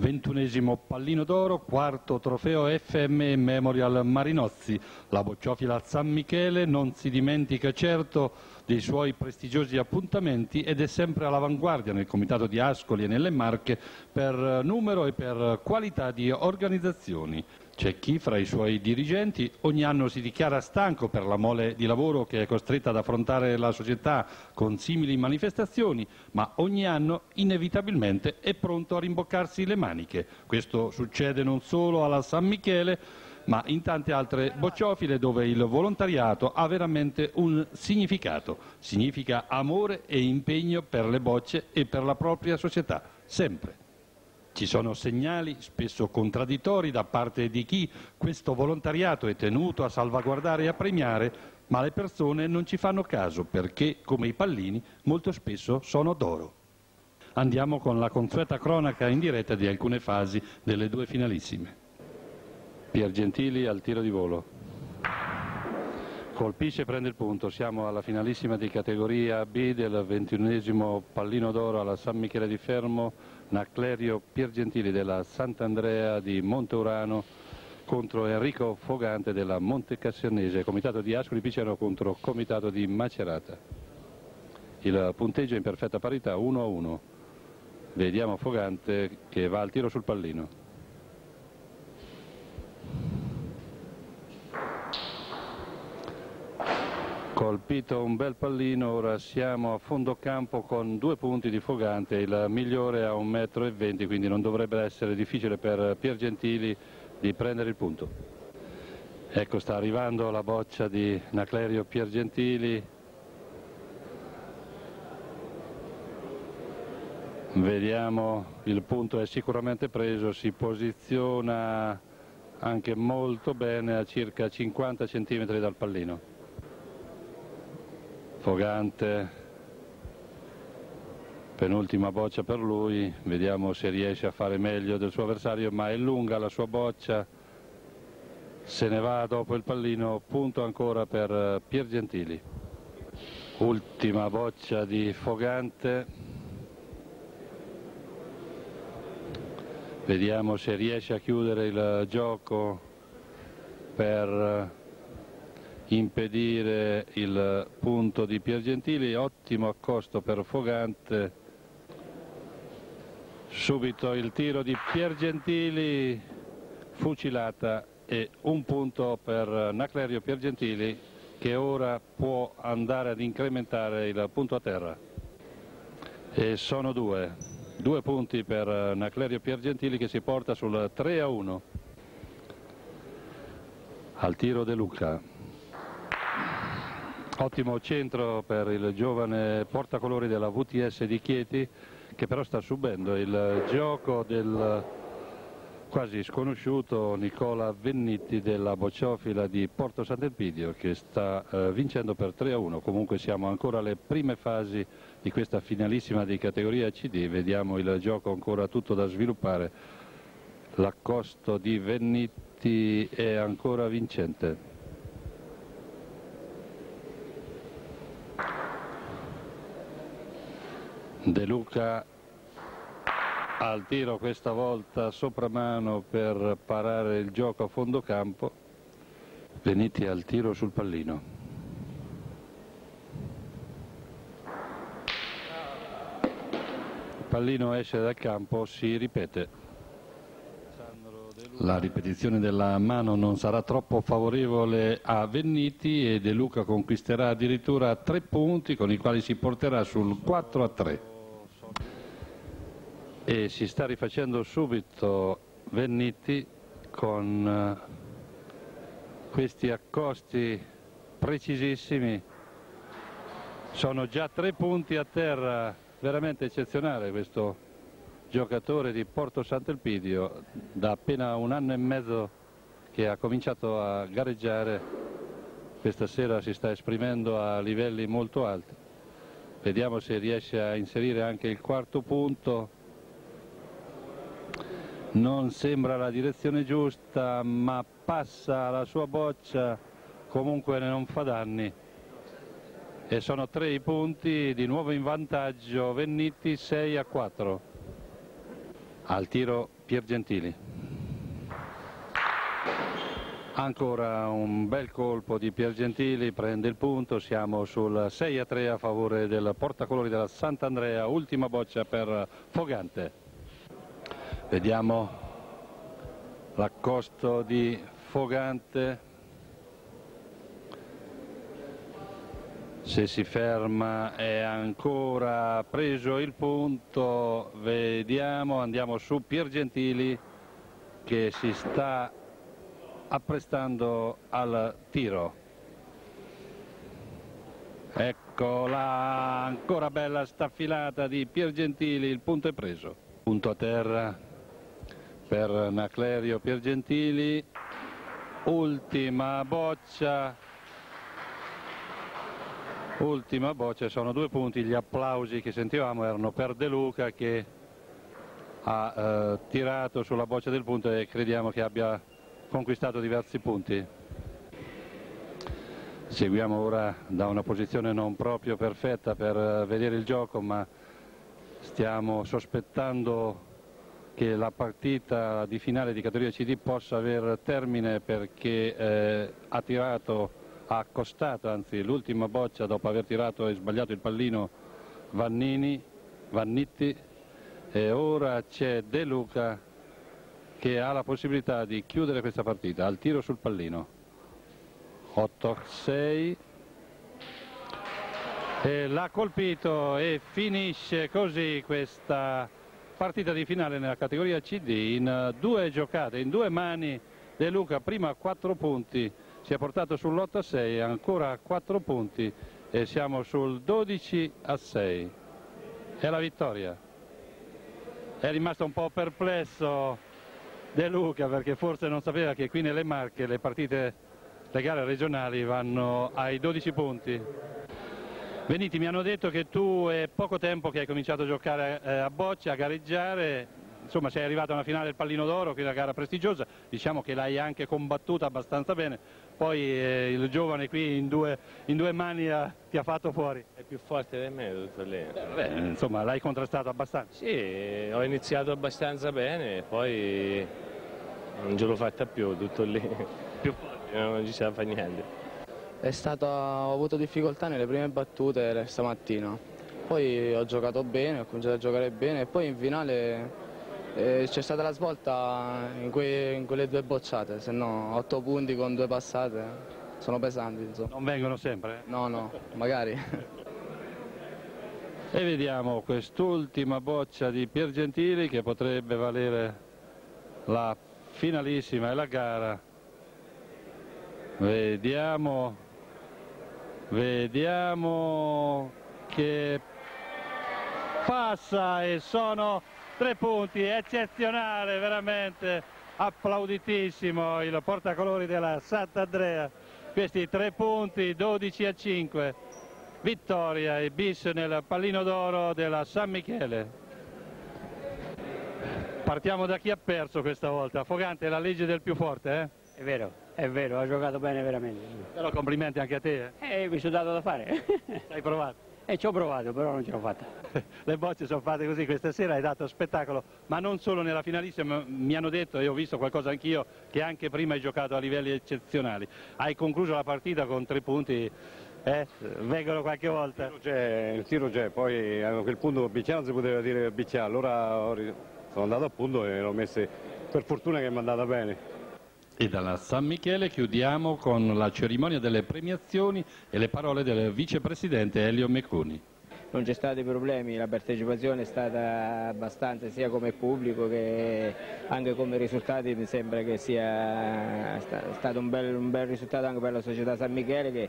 ventunesimo pallino d'oro, quarto trofeo FM Memorial Marinozzi. La bocciofila San Michele non si dimentica certo dei suoi prestigiosi appuntamenti ed è sempre all'avanguardia nel comitato di Ascoli e nelle Marche per numero e per qualità di organizzazioni. C'è chi fra i suoi dirigenti ogni anno si dichiara stanco per la mole di lavoro che è costretta ad affrontare la società con simili manifestazioni, ma ogni anno inevitabilmente è pronto a rimboccarsi le maniche. Questo succede non solo alla San Michele, ma in tante altre bocciofile dove il volontariato ha veramente un significato. Significa amore e impegno per le bocce e per la propria società, sempre. Ci sono segnali spesso contraddittori da parte di chi questo volontariato è tenuto a salvaguardare e a premiare, ma le persone non ci fanno caso perché, come i pallini, molto spesso sono d'oro. Andiamo con la consueta cronaca in diretta di alcune fasi delle due finalissime. Pier Gentili al tiro di volo. Colpisce e prende il punto, siamo alla finalissima di categoria B del ventunesimo pallino d'oro alla San Michele di Fermo, Naclerio Piergentili della Sant'Andrea di Monteurano contro Enrico Fogante della Montecassionese, comitato di Ascoli Piceno contro comitato di Macerata. Il punteggio è in perfetta parità, 1 a 1. Vediamo Fogante che va al tiro sul pallino. Colpito un bel pallino, ora siamo a fondo campo con due punti di Fogante, il migliore a 1,20 m, quindi non dovrebbe essere difficile per Pier Gentili di prendere il punto. Ecco sta arrivando la boccia di Naclerio Pier Gentili. Vediamo, il punto è sicuramente preso, si posiziona anche molto bene a circa 50 cm dal pallino. Fogante, penultima boccia per lui, vediamo se riesce a fare meglio del suo avversario, ma è lunga la sua boccia, se ne va dopo il pallino, punto ancora per eh, Pier Gentili. Ultima boccia di Fogante, vediamo se riesce a chiudere il gioco per eh, impedire il punto di Piergentili, ottimo accosto per Fogante, subito il tiro di Piergentili, fucilata e un punto per Naclerio Piergentili che ora può andare ad incrementare il punto a terra. E sono due, due punti per Naclerio Piergentili che si porta sul 3 a 1. Al tiro De Luca. Ottimo centro per il giovane portacolori della VTS di Chieti che però sta subendo il gioco del quasi sconosciuto Nicola Vennitti della bocciofila di Porto Sant'Elpidio che sta eh, vincendo per 3 a 1. Comunque siamo ancora alle prime fasi di questa finalissima di categoria CD, vediamo il gioco ancora tutto da sviluppare. L'accosto di Vennitti è ancora vincente. De Luca al tiro questa volta sopra mano per parare il gioco a fondo campo. Veniti al tiro sul pallino. Pallino esce dal campo si ripete. La ripetizione della mano non sarà troppo favorevole a Venniti e De Luca conquisterà addirittura tre punti con i quali si porterà sul 4 a 3 e si sta rifacendo subito Venniti con eh, questi accosti precisissimi. Sono già tre punti a terra. Veramente eccezionale questo giocatore di Porto Sant'Elpidio da appena un anno e mezzo che ha cominciato a gareggiare. Questa sera si sta esprimendo a livelli molto alti. Vediamo se riesce a inserire anche il quarto punto non sembra la direzione giusta ma passa la sua boccia comunque non fa danni e sono tre i punti di nuovo in vantaggio Venniti 6 a 4 al tiro Piergentili. Ancora un bel colpo di Piergentili, prende il punto, siamo sul 6 a 3 a favore del portacolori della Sant'Andrea, ultima boccia per Fogante. Vediamo l'accosto di Fogante. Se si ferma è ancora preso il punto, vediamo, andiamo su Piergentili che si sta apprestando al tiro. Eccola, ancora bella staffilata di Piergentili, il punto è preso. Punto a terra per Naclerio Piergentili, ultima boccia, ultima boccia, sono due punti, gli applausi che sentivamo erano per De Luca che ha eh, tirato sulla boccia del punto e crediamo che abbia conquistato diversi punti. Seguiamo ora da una posizione non proprio perfetta per eh, vedere il gioco, ma stiamo sospettando che la partita di finale di categoria CD possa aver termine perché eh, ha tirato, ha accostato anzi l'ultima boccia dopo aver tirato e sbagliato il pallino Vannini, Vannitti. E ora c'è De Luca che ha la possibilità di chiudere questa partita. Al tiro sul pallino. 8-6 e l'ha colpito e finisce così questa partita di finale nella categoria CD in due giocate, in due mani De Luca prima a 4 punti si è portato sull'8-6 ancora a 4 punti e siamo sul 12 a 6 è la vittoria è rimasto un po' perplesso De Luca perché forse non sapeva che qui nelle Marche le partite, le gare regionali vanno ai 12 punti. Veniti, mi hanno detto che tu è poco tempo che hai cominciato a giocare eh, a bocce, a gareggiare, insomma sei arrivato alla finale del pallino d'oro, che è una gara prestigiosa, diciamo che l'hai anche combattuta abbastanza bene, poi eh, il giovane qui in due, in due mani ha, ti ha fatto fuori. È più forte di me tutto lì. Beh, insomma l'hai contrastato abbastanza. Sì, ho iniziato abbastanza bene, poi non ce l'ho fatta più, tutto lì. Più forte, non ci sa fa niente. È stato, ho avuto difficoltà nelle prime battute stamattina, poi ho giocato bene, ho cominciato a giocare bene e poi in finale eh, c'è stata la svolta in, que, in, quelle due bocciate, se no otto punti con due passate sono pesanti. Insomma. Non vengono sempre? Eh? No, no, magari. E vediamo quest'ultima boccia di Piergentili che potrebbe valere la finalissima e la gara. Vediamo, vediamo che passa e sono tre punti, eccezionale, veramente applauditissimo il portacolori della Sant'Andrea. Questi tre punti, 12 a 5, vittoria e bis nel pallino d'oro della San Michele. Partiamo da chi ha perso questa volta. Fogante, la legge del più forte, eh? È vero, è vero, ha giocato bene veramente. Però complimenti anche a te. Eh, eh mi sono dato da fare. Hai provato? E ci ho provato, però non ce l'ho fatta. Le bocce sono fatte così, questa sera hai dato spettacolo, ma non solo nella finalissima, mi hanno detto, e ho visto qualcosa anch'io, che anche prima hai giocato a livelli eccezionali. Hai concluso la partita con tre punti, eh? vengono qualche volta. Il tiro c'è, poi a quel punto BCA non si poteva dire BCA, allora sono andato a punto e l'ho messo per fortuna che mi è andata bene. E dalla San Michele chiudiamo con la cerimonia delle premiazioni e le parole del vicepresidente Elio Mecconi. Non c'è stati problemi, la partecipazione è stata abbastanza sia come pubblico che anche come risultati mi sembra che sia stato un bel, un bel risultato anche per la società San Michele che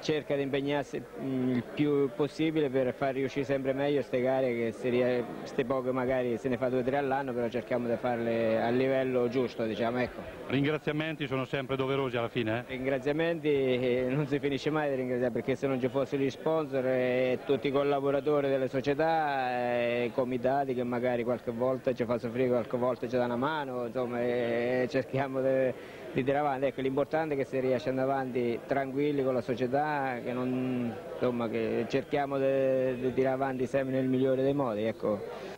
cerca di impegnarsi mm, il più possibile per far riuscire sempre meglio queste gare che queste poche magari se ne fa due o tre all'anno però cerchiamo di farle a livello giusto diciamo ecco. Ringraziamenti sono sempre doverosi alla fine? Eh? Ringraziamenti eh, non si finisce mai di ringraziare perché se non ci fossero gli sponsor e tutti i collaboratori delle società e i comitati che magari qualche volta ci fa soffrire, qualche volta ci danno una mano insomma cerchiamo di tirare avanti. Ecco, l'importante è che si riesce ad andare avanti tranquilli con la società, che, non, insomma, che cerchiamo di tirare avanti sempre nel migliore dei modi. Ecco.